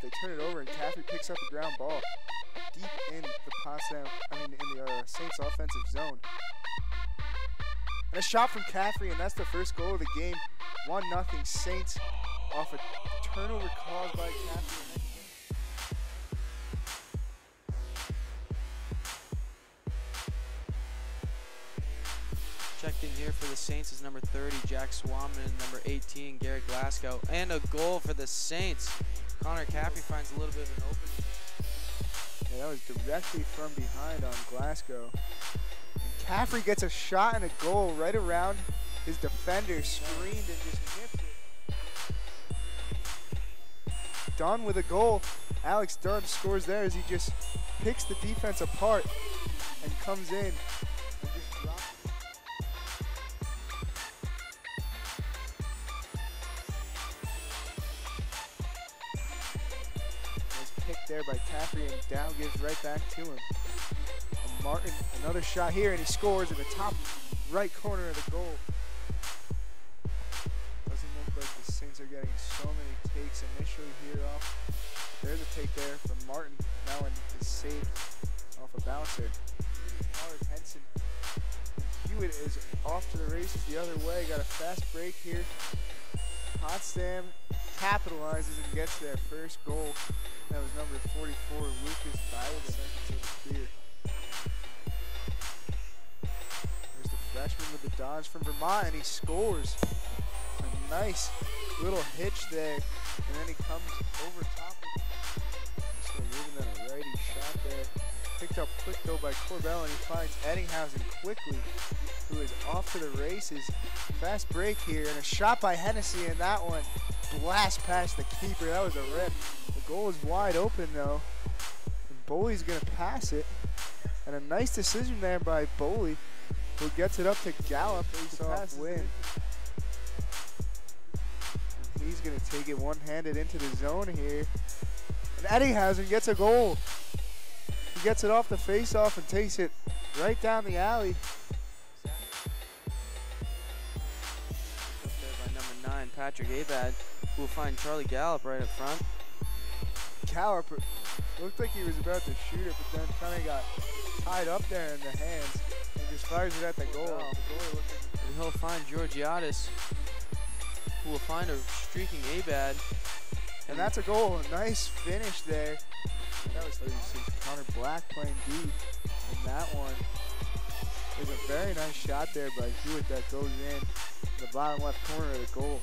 but they turn it over and Caffrey picks up a ground ball deep in the Potsdam, I mean in the uh, Saints offensive zone. And a shot from Caffrey, and that's the first goal of the game. One nothing Saints off a turnover caused by Caffrey. Checked in here for the Saints is number 30, Jack Swamman, and number 18, Garrett Glasgow. And a goal for the Saints. Connor Caffrey finds a little bit of an opening. Yeah, that was directly from behind on Glasgow. And Caffrey gets a shot and a goal right around his defender, screened and just nipped it. Dunn with a goal. Alex Dunn scores there as he just picks the defense apart and comes in and just drops was there by Caffrey and Dow gives right back to him. And Martin, another shot here and he scores in the top right corner of the goal. Doesn't look like the Saints are getting so many takes initially here off. There's a take there from Martin. Now one is saved off a bouncer. Howard Henson. Hewitt is off to the races the other way. Got a fast break here. Potsdam capitalizes and gets their first goal. That was number 44, Lucas Bowden, seconds of the clear. There's the freshman with the dodge from Vermont, and he scores. A nice little hitch there, and then he comes over top of a moving than a righty shot there. Picked up quick though by Corbell, and he finds Eddinghausen quickly, who is off to the races. Fast break here, and a shot by Hennessy, and that one blast past the keeper. That was a rip. The goal is wide open though. And Boley's gonna pass it. And a nice decision there by Boley, who gets it up to Gallup. Face off win. And he's gonna take it one-handed into the zone here. And Eddinghausen gets a goal. He gets it off the face-off and takes it right down the alley. There by number 9, Patrick Abad, who will find Charlie Gallup right up front. Gallup looked like he was about to shoot it, but then kind of got tied up there in the hands and just fires it at the goal. Oh, the goalie looked like And he'll find Georgiadis, who will find a streaking Abad. And that's a goal. A nice finish there. That was 36. Connor Black playing D. And that one is a very nice shot there by Hewitt that goes in the bottom left corner of the goal.